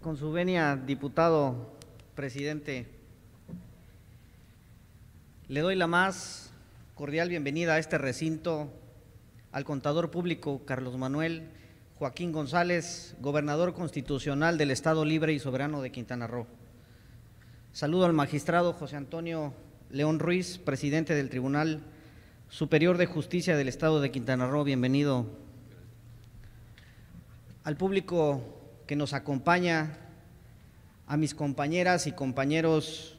Con su venia, diputado, presidente, le doy la más cordial bienvenida a este recinto al contador público Carlos Manuel Joaquín González, gobernador constitucional del Estado Libre y Soberano de Quintana Roo. Saludo al magistrado José Antonio León Ruiz, presidente del Tribunal Superior de Justicia del Estado de Quintana Roo. Bienvenido. Al público que nos acompaña, a mis compañeras y compañeros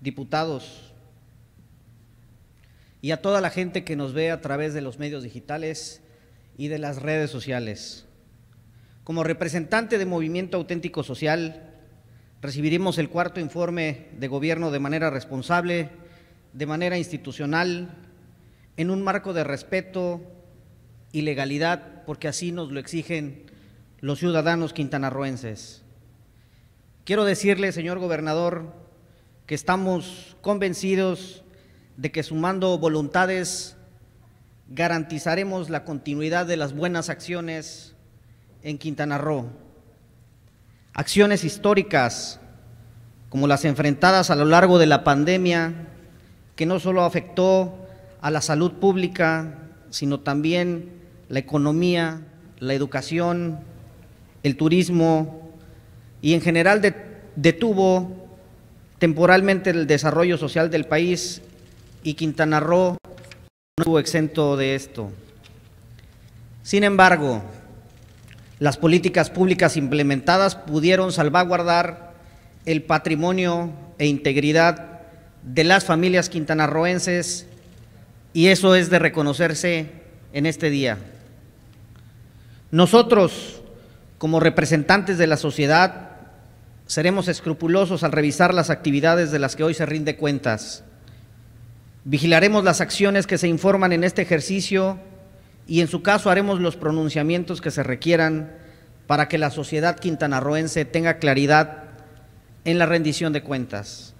diputados y a toda la gente que nos ve a través de los medios digitales y de las redes sociales. Como representante de Movimiento Auténtico Social, recibiremos el cuarto informe de gobierno de manera responsable, de manera institucional, en un marco de respeto y legalidad, porque así nos lo exigen los ciudadanos quintanarroenses. Quiero decirle, señor gobernador, que estamos convencidos de que sumando voluntades garantizaremos la continuidad de las buenas acciones en Quintana Roo. Acciones históricas como las enfrentadas a lo largo de la pandemia, que no solo afectó a la salud pública, sino también la economía, la educación, el turismo y en general detuvo temporalmente el desarrollo social del país y Quintana Roo no estuvo exento de esto. Sin embargo, las políticas públicas implementadas pudieron salvaguardar el patrimonio e integridad de las familias quintanarroenses y eso es de reconocerse en este día. Nosotros, como representantes de la sociedad, seremos escrupulosos al revisar las actividades de las que hoy se rinde cuentas. Vigilaremos las acciones que se informan en este ejercicio y en su caso haremos los pronunciamientos que se requieran para que la sociedad quintanarroense tenga claridad en la rendición de cuentas.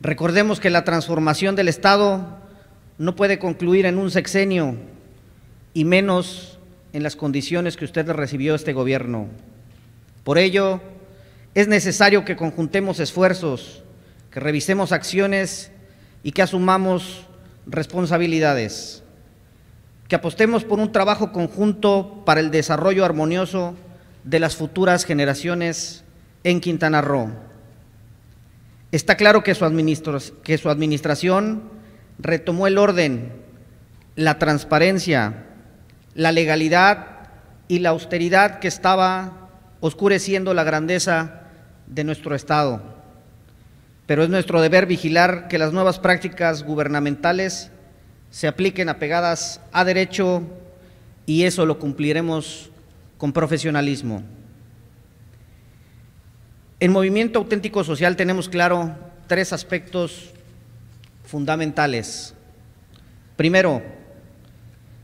Recordemos que la transformación del Estado no puede concluir en un sexenio y menos en las condiciones que usted recibió este gobierno. Por ello, es necesario que conjuntemos esfuerzos, que revisemos acciones y que asumamos responsabilidades, que apostemos por un trabajo conjunto para el desarrollo armonioso de las futuras generaciones en Quintana Roo. Está claro que su, que su administración retomó el orden, la transparencia, la legalidad y la austeridad que estaba oscureciendo la grandeza de nuestro Estado. Pero es nuestro deber vigilar que las nuevas prácticas gubernamentales se apliquen apegadas a derecho y eso lo cumpliremos con profesionalismo. En Movimiento Auténtico Social tenemos claro tres aspectos fundamentales. Primero,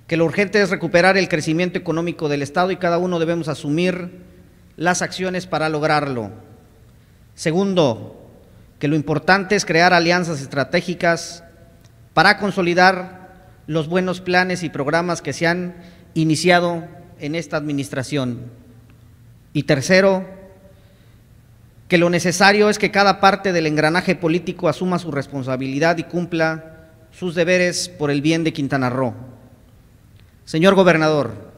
que lo urgente es recuperar el crecimiento económico del Estado y cada uno debemos asumir las acciones para lograrlo. Segundo, que lo importante es crear alianzas estratégicas para consolidar los buenos planes y programas que se han iniciado en esta administración. Y tercero, que lo necesario es que cada parte del engranaje político asuma su responsabilidad y cumpla sus deberes por el bien de Quintana Roo. Señor gobernador,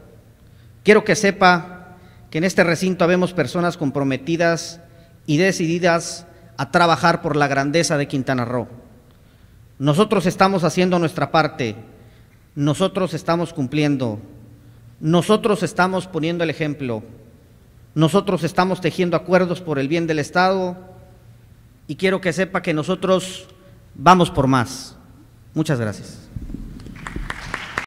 quiero que sepa que en este recinto habemos personas comprometidas y decididas a trabajar por la grandeza de Quintana Roo. Nosotros estamos haciendo nuestra parte, nosotros estamos cumpliendo, nosotros estamos poniendo el ejemplo. Nosotros estamos tejiendo acuerdos por el bien del Estado y quiero que sepa que nosotros vamos por más. Muchas gracias.